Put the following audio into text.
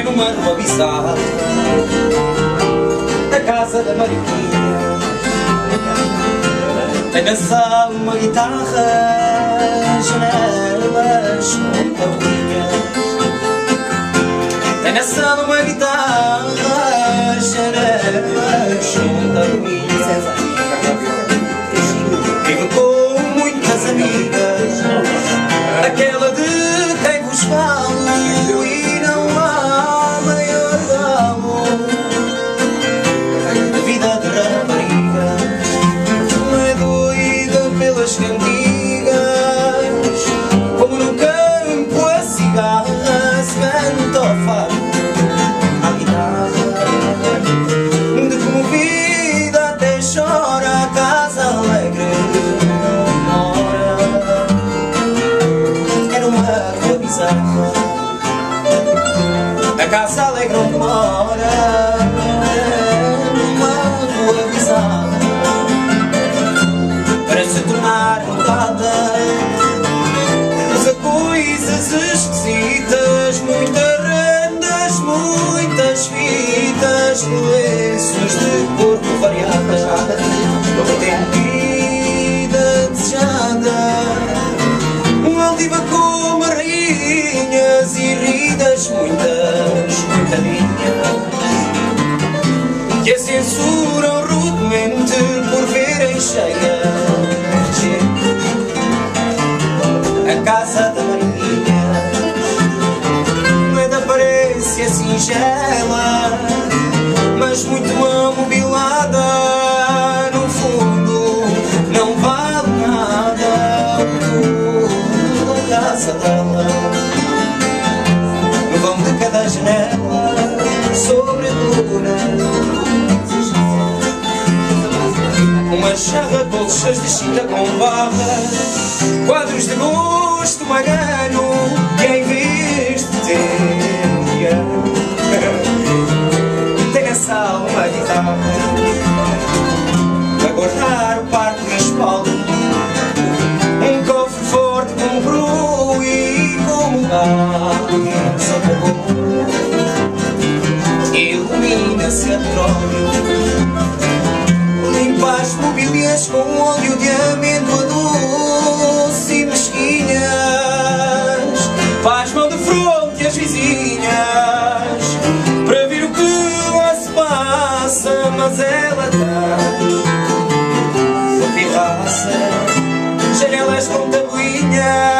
É numa rua bizarra. Da casa da Mariquinha. Na sala uma guitarra Janelas ruinha Tem na sala uma guitarra Janelas muita ruinha Vive com muitas amigas. Aquela casa alegre onde mora Uma rua bizarra Para se tornar notada. Usa coisas esquisitas Muitas rendas, muitas fitas Lenços de corpo variada. Tem vida desejada uma aldiva com marrinhas e ridas Que a censuram rudemente por verem cheia A casa da Marinha Não é de aparência singela Mas muito amobilada No fundo não vale nada. A casa dela No vão de cada janela Sobre a luna De bolsas de chita com barras Quadros de gosto magano Que em vez de ter Tem na sala uma guitarra a guardar o parque de espaldo Um cofre forte comprou e como dá mobílias com óleo de amêndoa doce e mesquinhas Faz mão de fronte as vizinhas Para ver o que lá se passa Mas ela está pirraça Janelas com tabuinhas